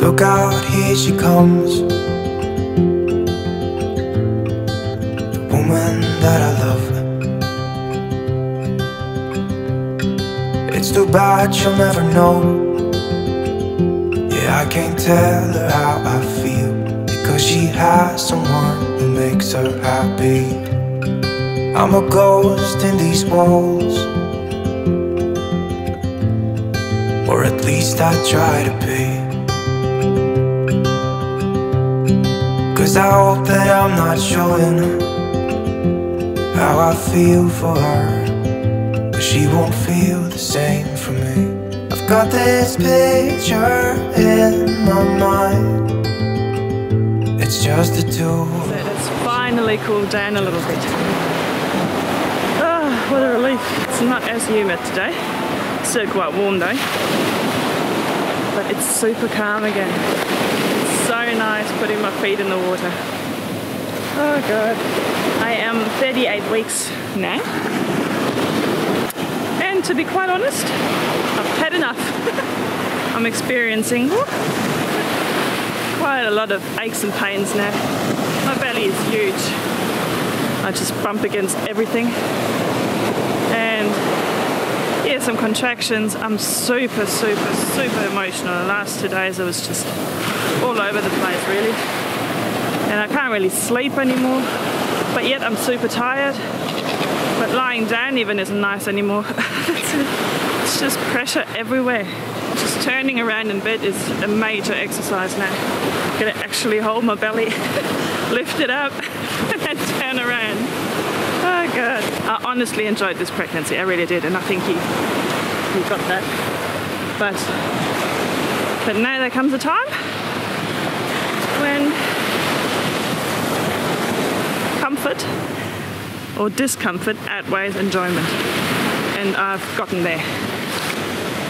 Look out, here she comes. The woman that I love. It's too bad she'll never know. Yeah, I can't tell her how I feel. Because she has someone who makes her happy. I'm a ghost in these walls. Or at least I try to be. Cause I hope that I'm not showing how I feel for her. But she won't feel the same for me. I've got this picture in my mind. It's just the two of So it's finally cooled down a little bit. Ah, what a relief. It's not as humid today. Still quite warm though. But it's super calm again. Nice putting my feet in the water. Oh god. I am 38 weeks now. And to be quite honest, I've had enough. I'm experiencing quite a lot of aches and pains now. My belly is huge. I just bump against everything. And yeah, some contractions. I'm super, super, super emotional. The last two days I was just all over the place really. And I can't really sleep anymore. But yet I'm super tired. But lying down even isn't nice anymore. it's just pressure everywhere. Just turning around in bed is a major exercise now. I'm gonna actually hold my belly, lift it up, and turn around. Oh god. I honestly enjoyed this pregnancy, I really did, and I think he he got that. But but now there comes a time when or discomfort outweighs enjoyment. And I've gotten there.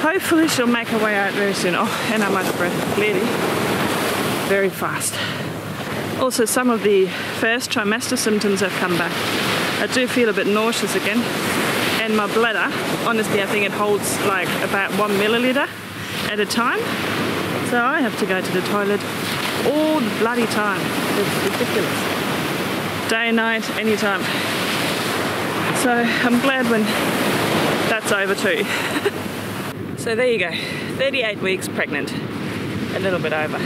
Hopefully she'll make her way out very soon. Oh, and I'm out of breath, clearly. Very fast. Also, some of the first trimester symptoms have come back. I do feel a bit nauseous again. And my bladder, honestly, I think it holds like about one milliliter at a time. So I have to go to the toilet all the bloody time. It's ridiculous. Day, night, anytime. So I'm glad when that's over too. so there you go, 38 weeks pregnant, a little bit over.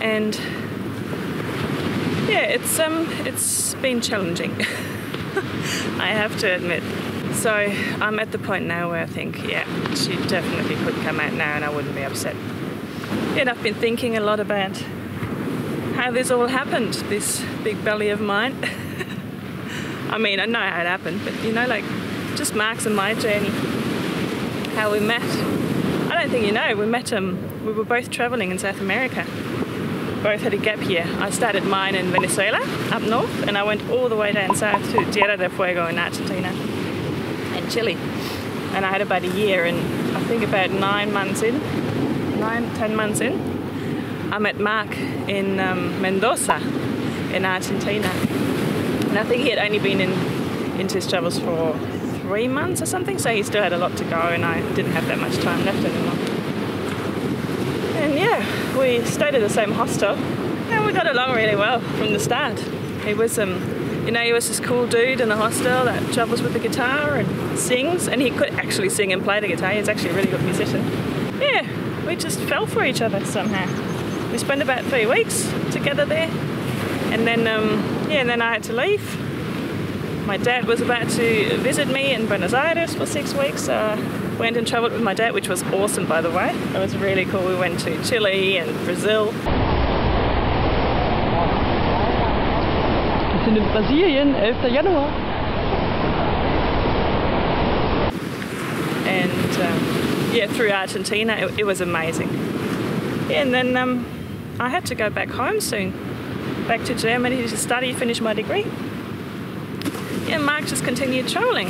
And yeah, it's um it's been challenging. I have to admit. So I'm at the point now where I think, yeah, she definitely could come out now and I wouldn't be upset. And I've been thinking a lot about how this all happened, this big belly of mine. I mean, I know how it happened, but you know, like, just Mark's and my journey, how we met. I don't think you know, we met um, we were both traveling in South America. Both had a gap year. I started mine in Venezuela, up north, and I went all the way down south to Tierra del Fuego in Argentina and Chile. And I had about a year, and I think about nine months in, nine, ten months in, I met Mark in um, Mendoza in Argentina. And I think he had only been in into his travels for three months or something, so he still had a lot to go, and I didn't have that much time left anymore. And yeah, we stayed at the same hostel, and we got along really well from the start. He was, um, you know, he was this cool dude in the hostel that travels with the guitar and sings, and he could actually sing and play the guitar. He's actually a really good musician. Yeah, we just fell for each other somehow. We spent about three weeks together there, and then um, yeah, and then I had to leave. My dad was about to visit me in Buenos Aires for six weeks. So I went and travelled with my dad, which was awesome, by the way. It was really cool. We went to Chile and Brazil. Wir sind in Brasilien, 11. Januar. and um, yeah, through Argentina, it, it was amazing. Yeah, and then um, I had to go back home soon, back to Germany to study, finish my degree. Yeah, Mark just continued travelling,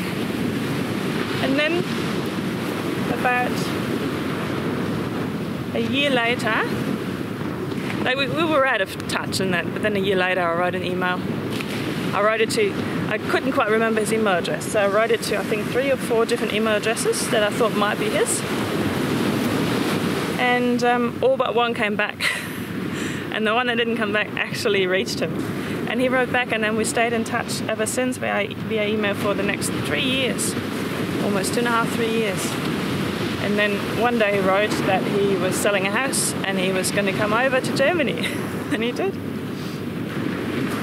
and then about a year later, like we, we were out of touch and that, but then a year later, I wrote an email. I wrote it to, I couldn't quite remember his email address, so I wrote it to I think three or four different email addresses that I thought might be his. and um, all but one came back. and the one that didn't come back actually reached him. And he wrote back, and then we stayed in touch ever since via, via email for the next three years, almost two and a half, three years. And then one day he wrote that he was selling a house and he was going to come over to Germany, and he did.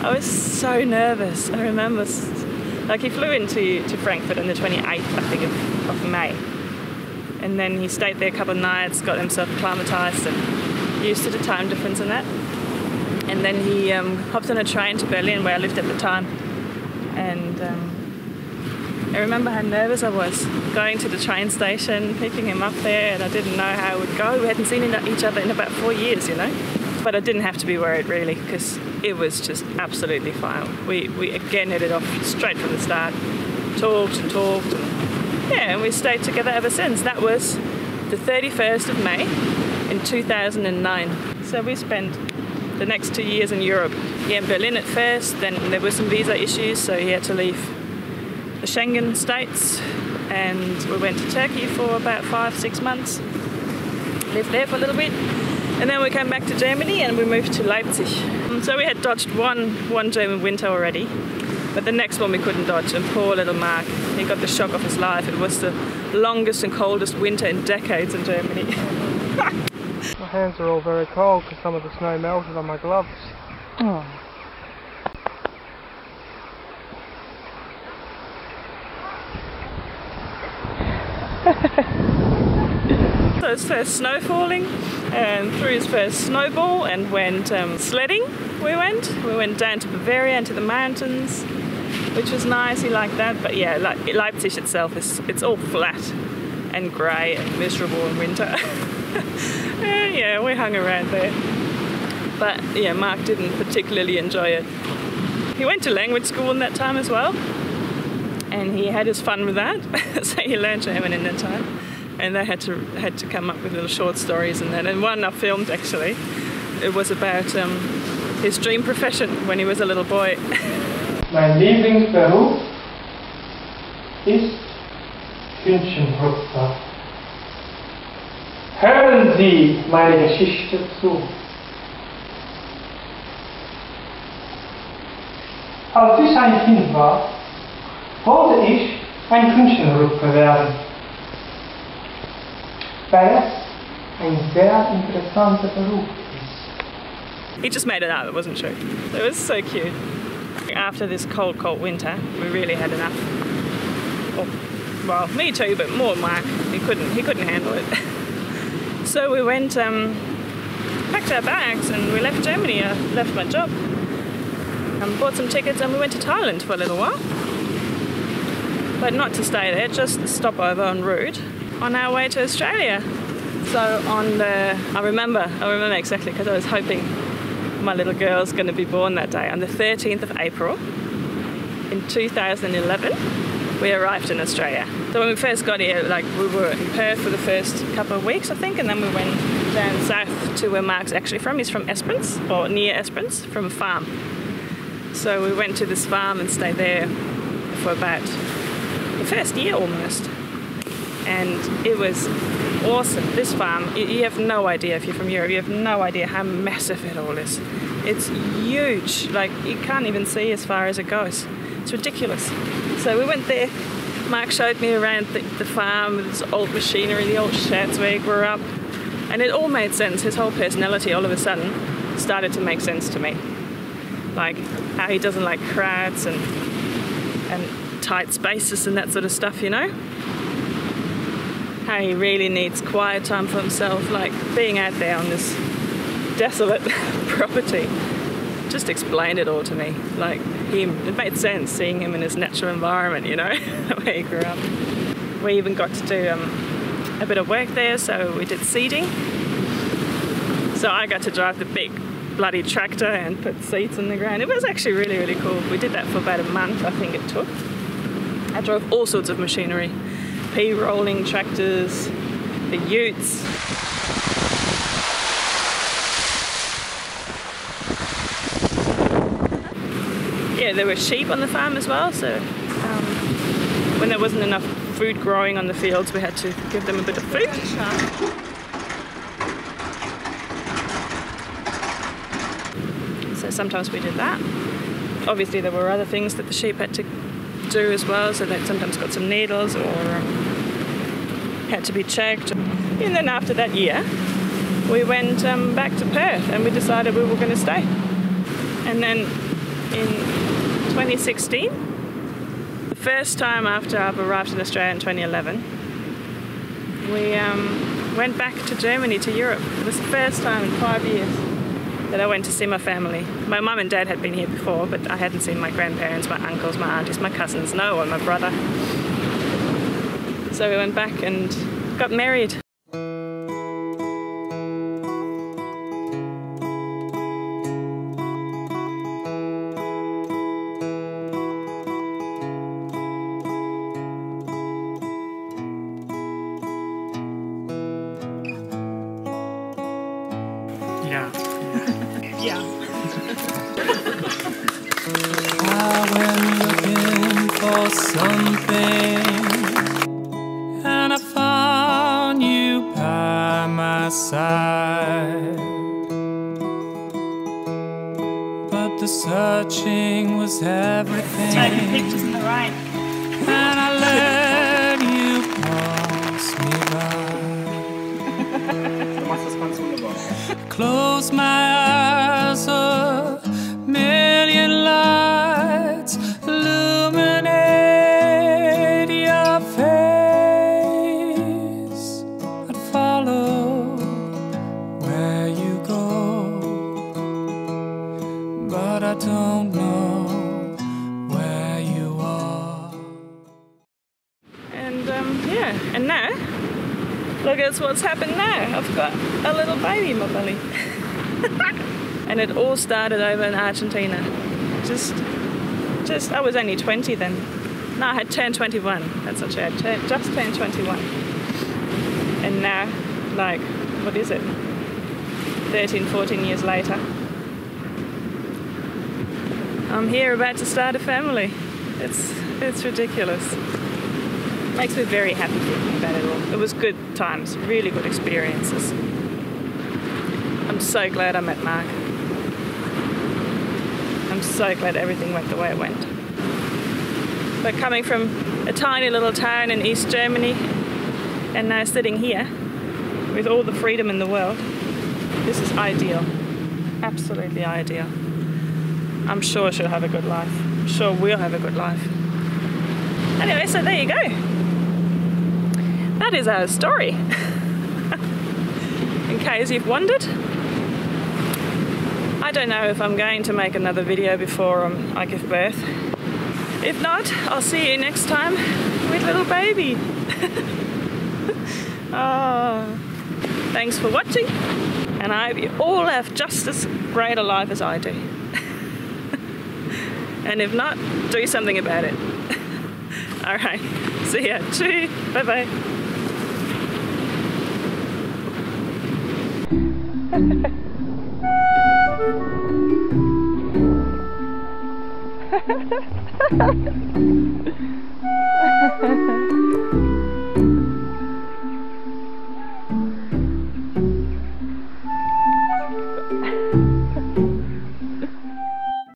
I was so nervous. I remember, like he flew into to Frankfurt on the 28th, I think, of, of May, and then he stayed there a couple of nights, got himself acclimatized and used to the time difference and that. And then he um, hopped on a train to Berlin, where I lived at the time, and. Um, I remember how nervous I was going to the train station, picking him up there, and I didn't know how it would go. We hadn't seen each other in about four years, you know. But I didn't have to be worried really, because it was just absolutely fine. We, we again hit it off straight from the start, talked and talked, and yeah, and we stayed together ever since. That was the 31st of May in 2009. So we spent the next two years in Europe. Yeah, in Berlin at first, then there were some visa issues, so he had to leave the Schengen states and we went to Turkey for about five, six months. Lived there for a little bit. And then we came back to Germany and we moved to Leipzig. Um, so we had dodged one, one German winter already, but the next one we couldn't dodge. And poor little Mark, he got the shock of his life. It was the longest and coldest winter in decades in Germany. my hands are all very cold because some of the snow melted on my gloves. Oh. so it's first snow falling and threw his first snowball and went um, sledding we went we went down to Bavaria into the mountains which was nice he liked that but yeah like Leipzig itself is it's all flat and grey and miserable in winter and yeah we hung around there but yeah Mark didn't particularly enjoy it he went to language school in that time as well and he had his fun with that. so he learned German in that time, and they had to had to come up with little short stories and that. And one I filmed actually. It was about um, his dream profession when he was a little boy. mein Lieblingsberuf ist Hühnchenhüpfer. Hören Sie meine Geschichte zu. Als ich ein Kind war, wollte ich ein Hühnchenrüpfer werden, weil es ein sehr interessanter Beruf ist. He just made it up, it wasn't true. It was so cute. After this cold, cold winter, we really had enough. Well, me too, but more Mark. He couldn't, he couldn't handle it. so we went, um, packed our bags, and we left Germany. I left my job, um, bought some tickets, and we went to Thailand for a little while but not to stay there, just stop over en route on our way to Australia. So on the, I remember, I remember exactly because I was hoping my little girl's going to be born that day. On the 13th of April in 2011, we arrived in Australia. So when we first got here, like we were in Perth for the first couple of weeks, I think, and then we went down south to where Mark's actually from. He's from Esperance, or near Esperance, from a farm. So we went to this farm and stayed there for about the first year almost. And it was awesome. This farm, you have no idea if you're from Europe, you have no idea how massive it all is. It's huge, like you can't even see as far as it goes. It's ridiculous. So we went there. Mark showed me around the, the farm, this old machinery, the old sheds where he grew up. And it all made sense. His whole personality all of a sudden started to make sense to me. Like how he doesn't like crowds and and tight spaces and that sort of stuff, you know? How he really needs quiet time for himself, like being out there on this desolate property. Just explained it all to me. Like him, it made sense seeing him in his natural environment, you know, where he grew up. We even got to do um, a bit of work there, so we did seeding. So I got to drive the big bloody tractor and put seeds in the ground. It was actually really, really cool. We did that for about a month, I think it took. I drove all sorts of machinery pea rolling tractors, the utes. yeah, there were sheep on the farm as well. So um, when there wasn't enough food growing on the fields, we had to give them a bit of food. So sometimes we did that. Obviously, there were other things that the sheep had to do as well. So they sometimes got some needles or um, had to be checked. And then after that year, we went um, back to Perth and we decided we were going to stay. And then in 2016, the first time after I've arrived in Australia in 2011, we um, went back to Germany, to Europe. It was the first time in five years that I went to see my family. My mum and dad had been here before, but I hadn't seen my grandparents, my uncles, my aunties, my cousins, no one, my brother. So we went back and got married. My side. But the searching was everything, pictures in the and I let you pass me by. Close my what's happened now. I've got a little baby in my belly. and it all started over in Argentina. Just, just, I was only 20 then. No, I had turned 21. That's not true. I turned, just turned 21. And now, like, what is it? 13, 14 years later. I'm here about to start a family. It's, it's ridiculous makes me very happy thinking about it all. It was good times, really good experiences. I'm so glad I met Mark. I'm so glad everything went the way it went. But coming from a tiny little town in East Germany and now sitting here with all the freedom in the world, this is ideal. Absolutely ideal. I'm sure she'll have a good life. I'm sure we'll have a good life. Anyway, so there you go that is our story. In case you've wondered, I don't know if I'm going to make another video before um, I give birth. If not, I'll see you next time with little baby. oh, thanks for watching, and I hope you all have just as great a life as I do. and if not, do something about it. all right, see ya. Cheers. Bye bye. Ha ha ha.